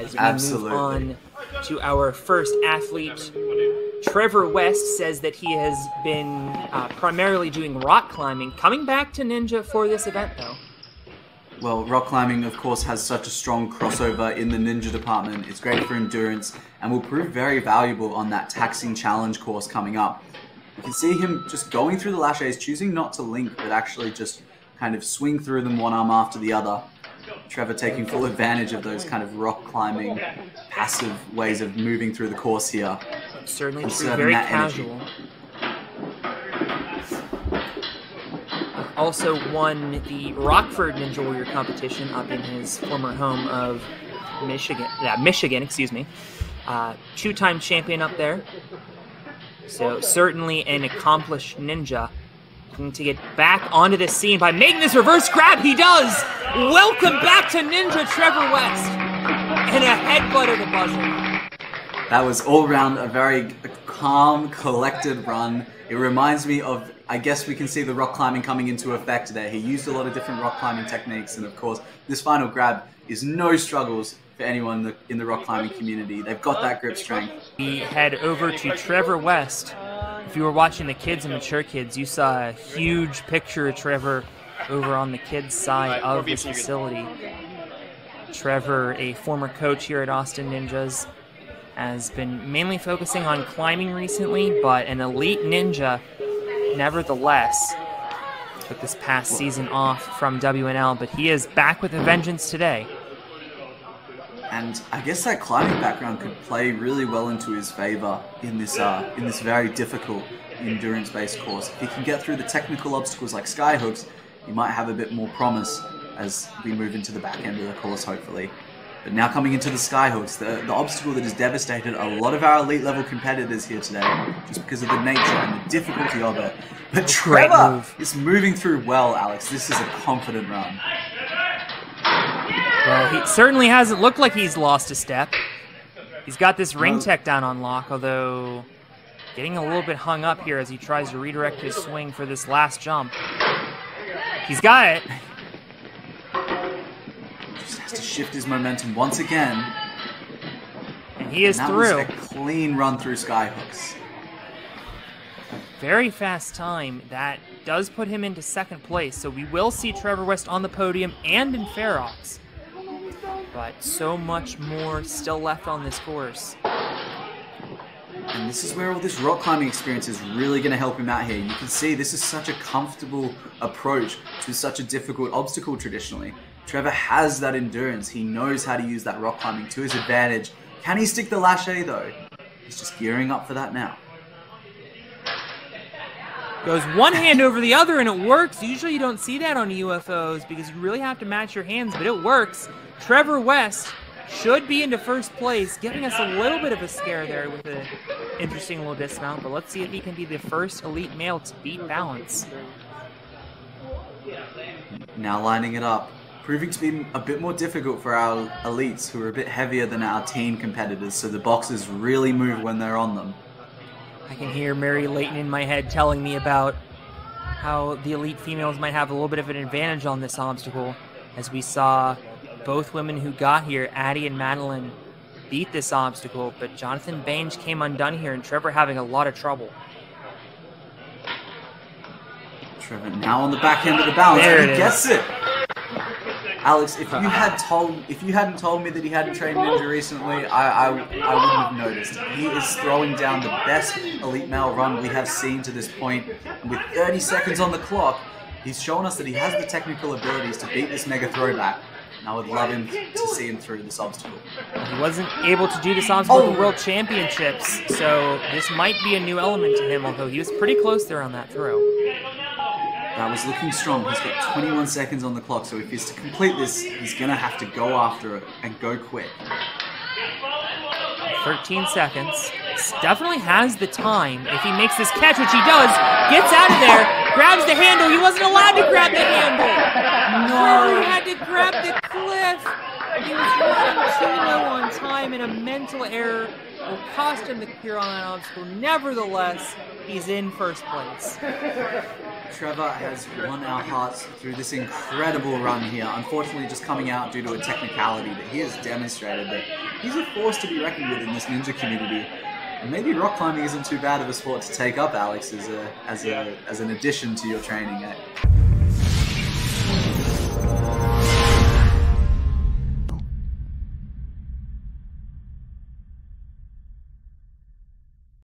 as we Absolutely. move on to our first athlete. Trevor West says that he has been uh, primarily doing rock climbing, coming back to Ninja for this event though. Well, rock climbing, of course, has such a strong crossover in the ninja department. It's great for endurance and will prove very valuable on that taxing challenge course coming up. You can see him just going through the laches, choosing not to link, but actually just kind of swing through them one arm after the other. Trevor taking full advantage of those kind of rock climbing, passive ways of moving through the course here. Certainly true, very that energy. Also won the Rockford Ninja Warrior competition up in his former home of Michigan. Michigan, excuse me. Uh, two-time champion up there. So certainly an accomplished ninja. Looking to get back onto the scene by making this reverse grab. He does. Welcome back to Ninja Trevor West, and a headbutt of the buzzer. That was all round a very calm, collected run. It reminds me of, I guess we can see the rock climbing coming into effect there. He used a lot of different rock climbing techniques, and of course, this final grab is no struggles for anyone in the, in the rock climbing community. They've got that grip strength. we head over to Trevor West. If you were watching the kids and mature kids, you saw a huge picture of Trevor over on the kids' side of this facility. Trevor, a former coach here at Austin Ninjas, has been mainly focusing on climbing recently, but an elite ninja nevertheless. Took this past season off from WNL, but he is back with a vengeance today. And I guess that climbing background could play really well into his favor in this uh, in this very difficult endurance-based course. If he can get through the technical obstacles like skyhooks, he might have a bit more promise as we move into the back end of the course, hopefully. But now coming into the skyhooks, the, the obstacle that has devastated a lot of our elite level competitors here today, just because of the nature and the difficulty of it. But Trevor move. is moving through well, Alex. This is a confident run. Well, he certainly hasn't looked like he's lost a step. He's got this ring tech down on lock, although getting a little bit hung up here as he tries to redirect his swing for this last jump. He's got it. Just has to shift his momentum once again. And he is And through. a clean run through skyhooks. Very fast time. That does put him into second place, so we will see Trevor West on the podium and in Ferox. But so much more still left on this course. And this is where all this rock climbing experience is really going to help him out here. You can see this is such a comfortable approach to such a difficult obstacle traditionally. Trevor has that endurance. He knows how to use that rock climbing to his advantage. Can he stick the lache though? He's just gearing up for that now. Goes one hand over the other and it works. Usually you don't see that on UFOs because you really have to match your hands, but it works. Trevor West should be into first place, giving us a little bit of a scare there with an interesting little dismount, but let's see if he can be the first elite male to beat balance. Now lining it up, proving to be a bit more difficult for our elites who are a bit heavier than our teen competitors, so the boxes really move when they're on them. I can hear Mary Layton in my head telling me about how the elite females might have a little bit of an advantage on this obstacle, as we saw both women who got here, Addie and Madeline, beat this obstacle, but Jonathan Baines came undone here, and Trevor having a lot of trouble. Trevor now on the back end of the balance. There and he gets it. Alex, if you had told, if you hadn't told me that he hadn't trained ninja recently, I, I, I wouldn't have noticed. He is throwing down the best elite male run we have seen to this point, and with 30 seconds on the clock, he's shown us that he has the technical abilities to beat this mega throwback. And I would love him to see him through this obstacle. He wasn't able to do this oh! obstacle at Oh. the World Championships, so this might be a new element to him, although he was pretty close there on that throw. That was looking strong. He's got 21 seconds on the clock, so if he's to complete this, he's gonna have to go after it and go quick. 13 seconds. Definitely has the time. If he makes this catch, which he does, gets out of there, grabs the handle. He wasn't allowed to grab the handle. No, he had to grab the cliff. He was running too low on time, in a mental error will cost him the clear on that obstacle. Nevertheless, he's in first place. Trevor has won our hearts through this incredible run here. Unfortunately, just coming out due to a technicality, but he has demonstrated that he's a force to be reckoned with in this ninja community. And maybe rock climbing isn't too bad of a sport to take up, Alex, as a as a as an addition to your training. Eh?